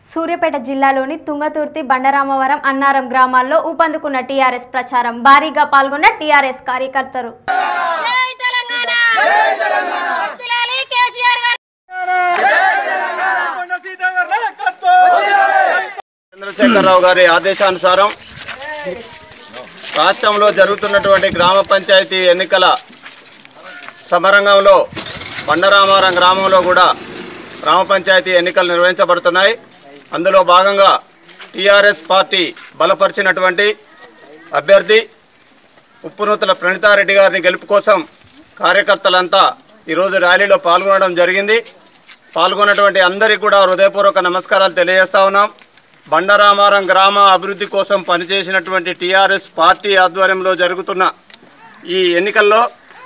సూర్యాపేట జిల్లాలోని తుంగతుర్తి బండరామవరం అన్నారం గ్రామాల్లో ఊపందుకున్న టీఆర్ఎస్ ప్రచారం భారీగా పాల్గొన్న టీఆర్ఎస్ కార్యకర్తలు. జై తెలంగాణ! వర్ధిల్లాలి కేసీఆర్ గారు! చంద్రశేఖరరావు గారి ఆదేశానుసారం రాష్ట్రంలో జరుగుతున్నటువంటి గ్రామ పంచాయతీ ఎన్నికల సమరంగంలో బండరామారం గ్రామంలో కూడా గ్రామ పంచాయతీ ఎన్నికలు నిర్వహించబడుతున్నాయి. అందులో భాగంగా టీఆర్ఎస్ పార్టీ బలపరిచినటువంటి అభ్యర్థి ఉప్పునూతల ప్రణితారెడ్డి గారిని గెలుపు కోసం కార్యకర్తలంతా ఈరోజు ర్యాలీలో పాల్గొనడం జరిగింది. పాల్గొన్నటువంటి అందరికీ కూడా హృదయపూర్వక నమస్కారాలు తెలియజేస్తా ఉన్నాం. బండరామారం గ్రామ అభివృద్ధి కోసం పనిచేసినటువంటి టీఆర్ఎస్ పార్టీ ఆధ్వర్యంలో జరుగుతున్న ఈ ఎన్నికల్లో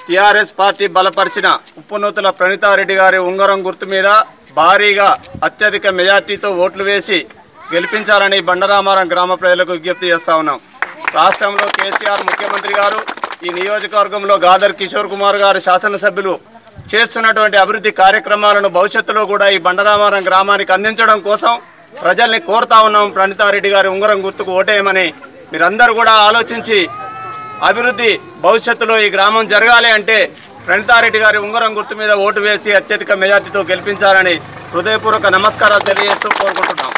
టీఆర్ఎస్ పార్టీ బలపరిచిన ఉప్పునూతల ప్రణితారెడ్డి గారి ఉంగరం గుర్తు మీద భారీగా అత్యధిక మెజార్టీతో ఓట్లు వేసి గెలిపించాలని బండరామారం గ్రామ ప్రజలకు విజ్ఞప్తి చేస్తా ఉన్నాం. రాష్ట్రంలో కేసీఆర్ ముఖ్యమంత్రి గారు ఈ నియోజకవర్గంలో గాదర్ కిషోర్ కుమార్ గారు శాసనసభ్యులు చేస్తున్నటువంటి అభివృద్ధి కార్యక్రమాలను భవిష్యత్తులో కూడా ఈ బండరామారం గ్రామానికి అందించడం కోసం ప్రజల్ని కోరుతా ఉన్నాం. ప్రణితారెడ్డి గారి ఉంగరం గుర్తుకు ఓటేయమని మీరందరూ కూడా ఆలోచించి అభివృద్ధి భవిష్యత్తులో ఈ గ్రామం జరగాలి అంటే ప్రణితారెడ్డి గారి ఉంగరం గుర్తు మీద ఓటు వేసి అత్యధిక మెజార్టీతో గెలిపించాలని హృదయపూర్వక నమస్కారాలు తెలియజేస్తూ కోరుకుంటున్నాం.